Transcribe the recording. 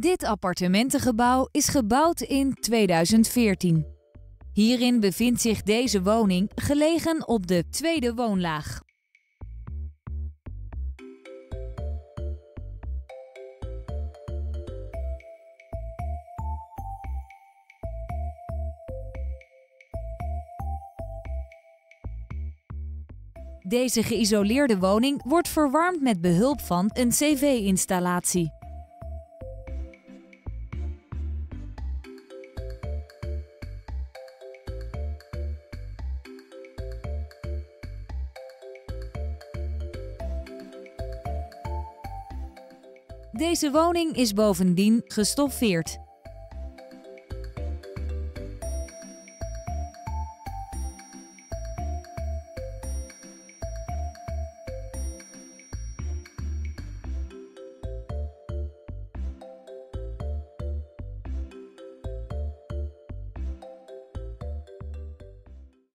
Dit appartementengebouw is gebouwd in 2014. Hierin bevindt zich deze woning, gelegen op de tweede woonlaag. Deze geïsoleerde woning wordt verwarmd met behulp van een cv-installatie. Deze woning is bovendien gestoffeerd.